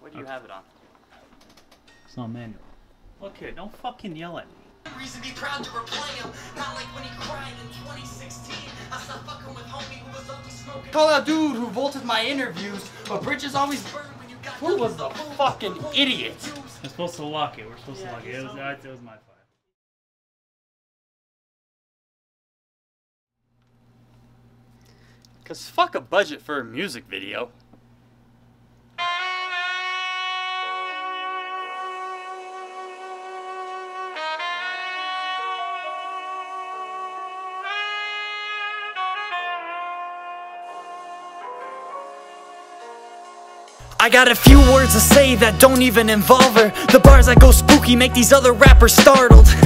What do you Okay. have it on? It's not manual. Okay, don't fucking yell at me. Reason be proud to replay him. Not like when he cried in 2016. I stopped fucking with homie who was always smoking. Call out dude who vaulted my interviews, but bridges always burn when you got Who was the fucking idiot? We're supposed to lock it. We're supposed Yeah, to lock it. It was, saw uh, it was my fault. Cause fuck a budget for a music video. I got a few words to say that don't even involve her. The bars that go spooky make these other rappers startled.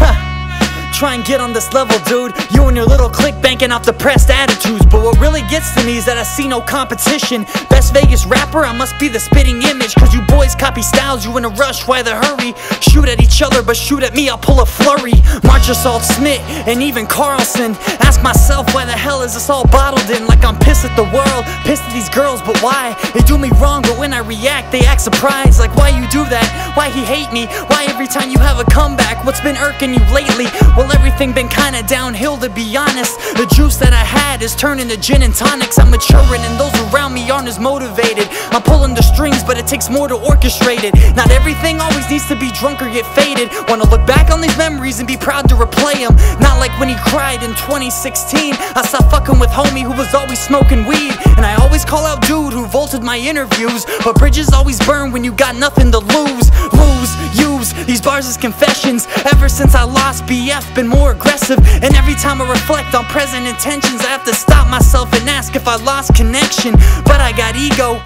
Try and get on this level, dude. You and your little clique banking off depressed attitudes. But what really gets to me is that I see no competition. Best Vegas rapper, I must be the spitting image. Cause you boys copy styles, you in a rush, why the hurry? Shoot at each other, but shoot at me, I'll pull a flurry. March Assault Smith, and even Carlson. Myself, why the hell is this all bottled in? Like I'm pissed at the world, pissed at these girls, but why? They do me wrong, but when I react, they act surprised. Like, why you do that? Why he hate me? Why every time you have a comeback? What's been irking you lately? Well, everything been kinda downhill to be honest. The juice that I had is turning to gin and tonics. I'm maturing, and those around me aren't as motivated. I'm pulling the strings, but it takes more to orchestrate it. Not everything always needs to be drunk or get faded. Wanna look back on these memories and be proud to replay them. Not like when he cried in 2016. I stopped fucking with homie who was always smoking weed. And I always call out dude who vaulted my interviews. But bridges always burn when you got nothing to lose. Lose, use these bars as confessions. Ever since I lost BF, been more aggressive. And every time I reflect on present intentions, I have to stop myself and ask if I lost connection. But I got ego.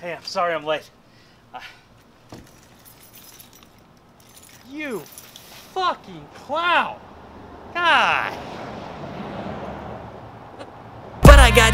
Hey, I'm sorry I'm late. You fucking clown! God!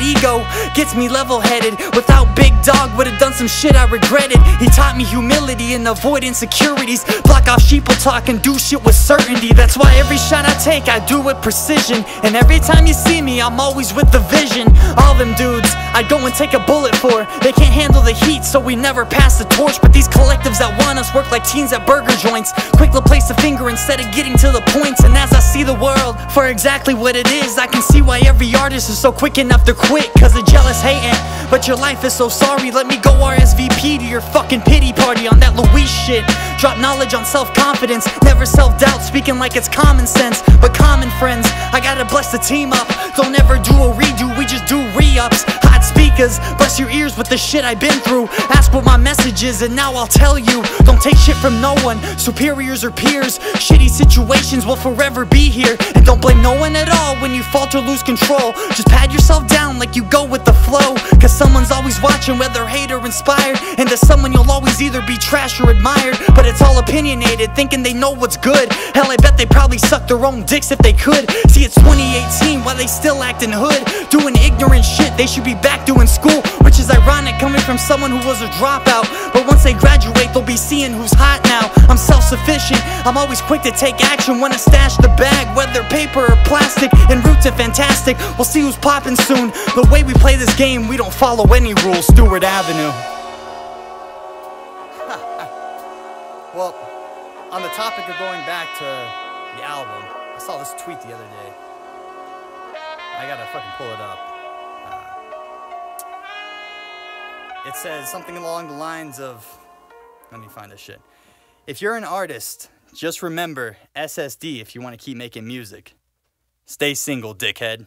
Got ego, gets me level headed. Without Big Dog, would've done some shit I regretted. He taught me humility and avoid insecurities. Block off sheeple talk and do shit with certainty. That's why every shot I take, I do with precision. And every time you see me, I'm always with the vision. All them dudes, I go and take a bullet for. They can't handle the heat, so we never pass the torch. But these collectives that want us work like teens at burger joints. Quick to place a finger instead of getting to the points. And as I see the world for exactly what it is, I can see why every artist is so quick enough to quit. Cause of jealous hating. But your life is so sorry, let me go RSVP to your fucking pity party on that Louise shit. Drop knowledge on self confidence, never self doubt, speaking like it's common sense. But common friends, I gotta bless the team up. Don't ever do a redo, we just do re ups. Hot speakers, bless your ears with the shit I've been through. Ask what my message is, and now I'll tell you. Don't take shit from no one, superiors or peers. Shitty situations will forever be here. And don't blame no one at all when you falter, lose control. Just pat yourself down like you go with the flow. Cause someone's always watching, whether hate or inspired. And to someone you'll always either be trash or admired. But it's all opinionated, thinking they know what's good. Hell, I bet they probably suck their own dicks if they could. See, it's 2018, why they still acting hood. Doing ignorant shit, they should be back doing school. Which is ironic coming from someone who was a dropout. But once they graduate, they'll be seeing who's hot now. I'm self sufficient, I'm always quick to take action when I stash the bag, whether paper or plastic. En route to fantastic, we'll see who's popping soon. The way we play this game, we don't follow any rules. Stewart Avenue. Well, on the topic of going back to the album, I saw this tweet the other day. I gotta fucking pull it up. Uh, it says something along the lines of. Let me find this shit. If you're an artist, just remember SSD if you want to keep making music. Stay single, dickhead.